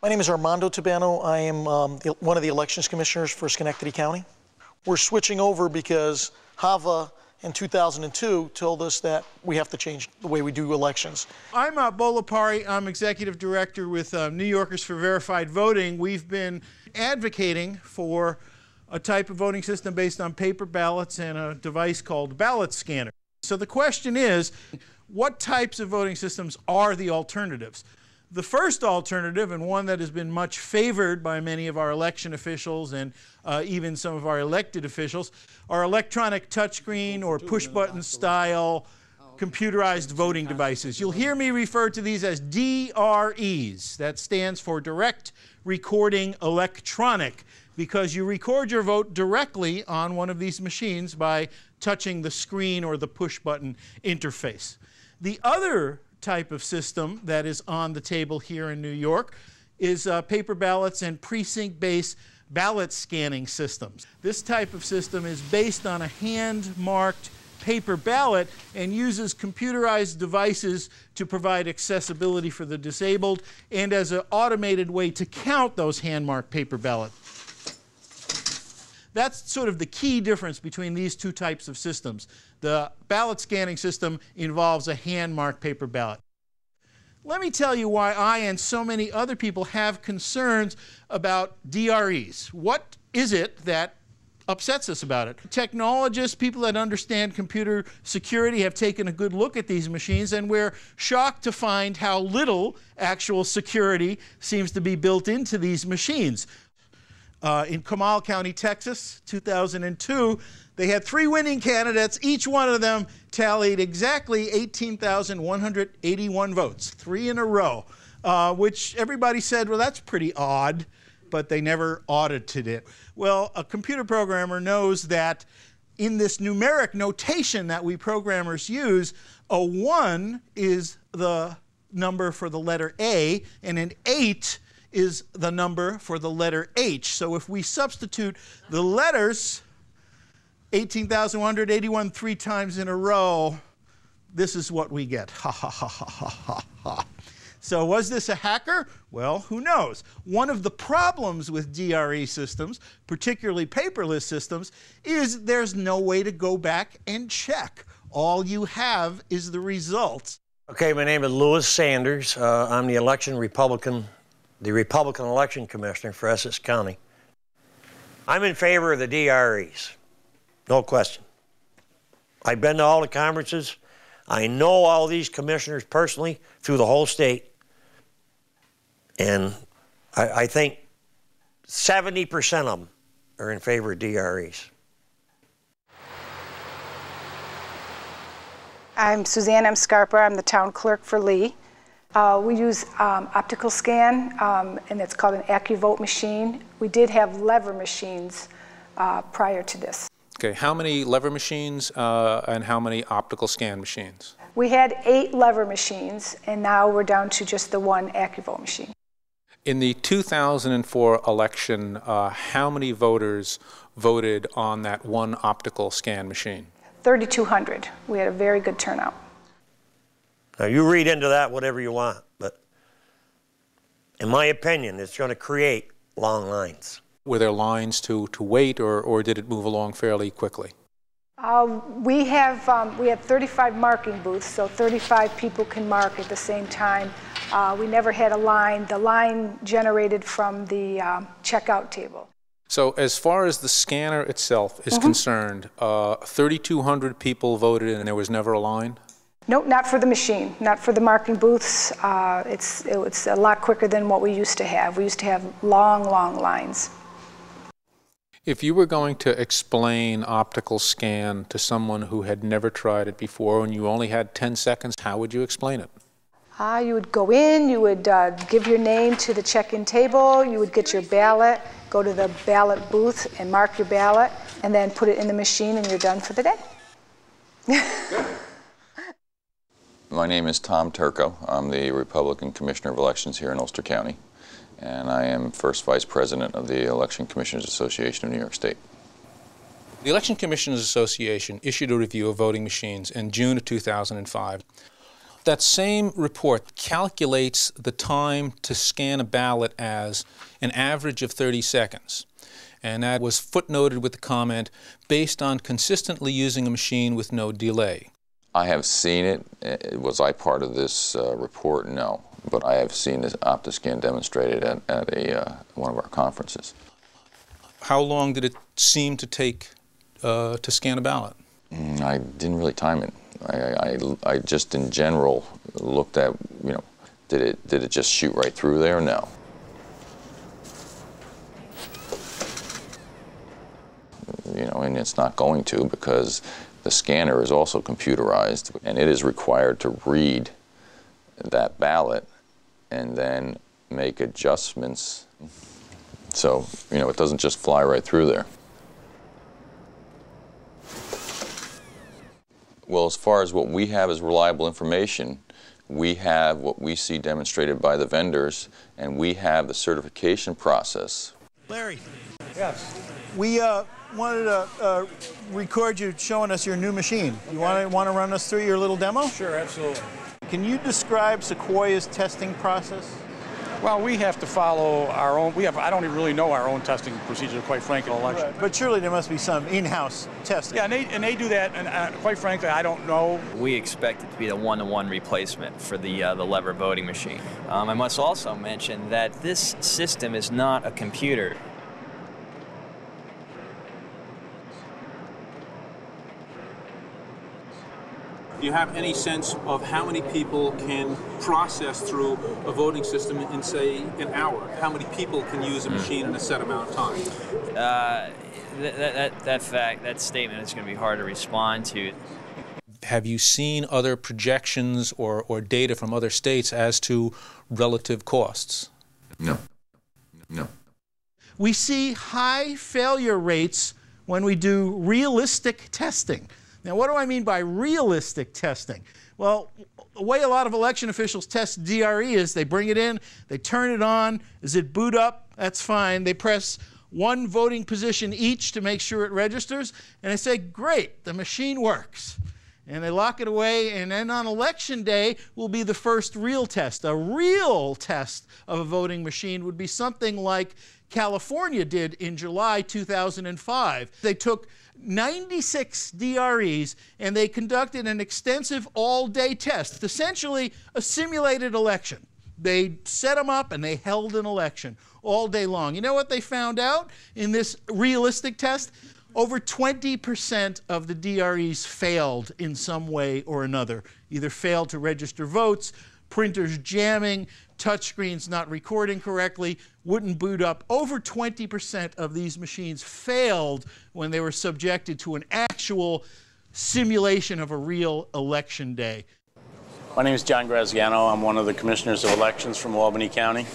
My name is Armando Tabano. I am um, one of the elections commissioners for Schenectady County. We're switching over because HAVA in 2002 told us that we have to change the way we do elections. I'm uh, Bo Lipari. I'm executive director with uh, New Yorkers for Verified Voting. We've been advocating for a type of voting system based on paper ballots and a device called ballot scanner. So the question is, what types of voting systems are the alternatives? The first alternative, and one that has been much favored by many of our election officials and uh, even some of our elected officials, are electronic touchscreen or push button style computerized voting devices. You'll hear me refer to these as DREs. That stands for Direct Recording Electronic because you record your vote directly on one of these machines by touching the screen or the push button interface. The other type of system that is on the table here in New York is uh, paper ballots and precinct based ballot scanning systems. This type of system is based on a hand marked paper ballot and uses computerized devices to provide accessibility for the disabled and as an automated way to count those hand marked paper ballots. That's sort of the key difference between these two types of systems. The ballot scanning system involves a hand marked paper ballot. Let me tell you why I and so many other people have concerns about DREs. What is it that upsets us about it? Technologists, people that understand computer security, have taken a good look at these machines, and we're shocked to find how little actual security seems to be built into these machines. Uh, in Comal County, Texas, 2002, they had three winning candidates. Each one of them tallied exactly 18,181 votes, three in a row, uh, which everybody said, well, that's pretty odd, but they never audited it. Well, a computer programmer knows that in this numeric notation that we programmers use, a 1 is the number for the letter A, and an 8 is the number for the letter H. So if we substitute the letters 18,181 three times in a row, this is what we get. Ha ha ha ha ha ha. So was this a hacker? Well, who knows? One of the problems with DRE systems, particularly paperless systems, is there's no way to go back and check. All you have is the results. Okay, my name is Lewis Sanders. Uh, I'm the election Republican the Republican election commissioner for Essex County. I'm in favor of the DREs, no question. I've been to all the conferences. I know all these commissioners personally through the whole state. And I, I think 70% of them are in favor of DREs. I'm Suzanne M. Scarpa. I'm the town clerk for Lee. Uh, we use um, optical scan, um, and it's called an AccuVote machine. We did have lever machines uh, prior to this. Okay, how many lever machines uh, and how many optical scan machines? We had eight lever machines, and now we're down to just the one AccuVote machine. In the 2004 election, uh, how many voters voted on that one optical scan machine? 3,200. We had a very good turnout. Now, you read into that whatever you want, but in my opinion, it's going to create long lines. Were there lines to, to wait, or, or did it move along fairly quickly? Uh, we have um, we have 35 marking booths, so 35 people can mark at the same time. Uh, we never had a line. The line generated from the um, checkout table. So, as far as the scanner itself is mm-hmm. concerned, uh, 3,200 people voted, and there was never a line. Nope, not for the machine, not for the marking booths. Uh, it's, it's a lot quicker than what we used to have. We used to have long, long lines. If you were going to explain optical scan to someone who had never tried it before and you only had 10 seconds, how would you explain it? Uh, you would go in, you would uh, give your name to the check in table, you would get your ballot, go to the ballot booth and mark your ballot, and then put it in the machine, and you're done for the day. My name is Tom Turco. I'm the Republican Commissioner of Elections here in Ulster County, and I am first Vice President of the Election Commissioners Association of New York State. The Election Commissioners Association issued a review of voting machines in June of 2005. that same report calculates the time to scan a ballot as an average of 30 seconds. And that was footnoted with the comment based on consistently using a machine with no delay. I have seen it. Uh, Was I part of this uh, report? No. But I have seen this OptiScan demonstrated at, at a, uh, one of our conferences. How long did it seem to take uh, to scan a ballot? Mm, I didn't really time it. I, I, I just in general looked at, you know, did it, did it just shoot right through there? No. You know, and it's not going to because the scanner is also computerized and it is required to read that ballot and then make adjustments. So, you know, it doesn't just fly right through there. Well, as far as what we have as reliable information, we have what we see demonstrated by the vendors, and we have the certification process. Larry. Yes. We uh, wanted to uh, record you showing us your new machine. You want to want to run us through your little demo? Sure, absolutely. Can you describe Sequoia's testing process? Well, we have to follow our own. We have. I don't even really know our own testing procedure, quite frankly. Election. But surely there must be some in-house testing. Yeah, and they and they do that. And uh, quite frankly, I don't know. We expect it to be the one-to-one replacement for the uh, the lever voting machine. Um, I must also mention that this system is not a computer. Do you have any sense of how many people can process through a voting system in, say, an hour? How many people can use a machine in a set amount of time? Uh, that, that, that fact, that statement is going to be hard to respond to. Have you seen other projections or, or data from other states as to relative costs? No. No. We see high failure rates when we do realistic testing. Now, what do I mean by realistic testing? Well, the way a lot of election officials test DRE is they bring it in, they turn it on. Is it boot up? That's fine. They press one voting position each to make sure it registers, and they say, Great, the machine works. And they lock it away, and then on election day will be the first real test. A real test of a voting machine would be something like California did in July 2005. They took 96 DREs and they conducted an extensive all day test, essentially a simulated election. They set them up and they held an election all day long. You know what they found out in this realistic test? Over 20% of the DREs failed in some way or another. Either failed to register votes, printers jamming, touchscreens not recording correctly, wouldn't boot up. Over 20% of these machines failed when they were subjected to an actual simulation of a real election day. My name is John Graziano. I'm one of the commissioners of elections from Albany County.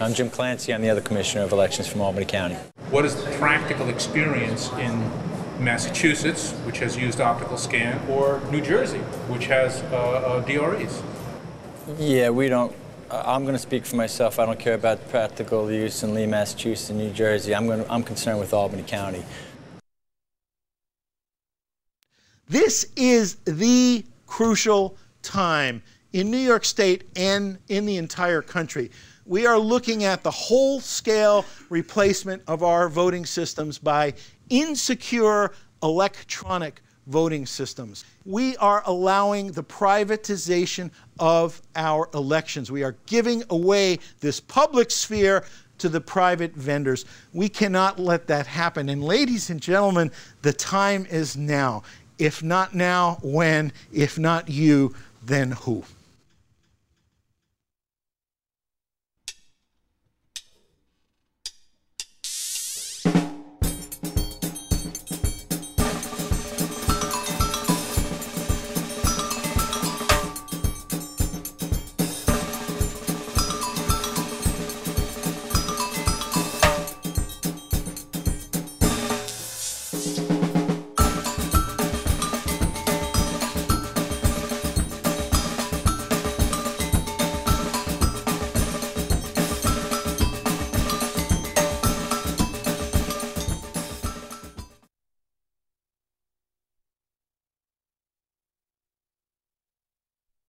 I'm Jim Clancy. I'm the other commissioner of elections from Albany County. What is the practical experience in Massachusetts, which has used optical scan, or New Jersey, which has uh, uh, DREs? Yeah, we don't. I'm going to speak for myself. I don't care about practical use in Lee, Massachusetts, New Jersey. I'm going. To, I'm concerned with Albany County. This is the crucial time in New York State and in the entire country. We are looking at the whole scale replacement of our voting systems by insecure electronic voting systems. We are allowing the privatization of our elections. We are giving away this public sphere to the private vendors. We cannot let that happen. And ladies and gentlemen, the time is now. If not now, when? If not you, then who?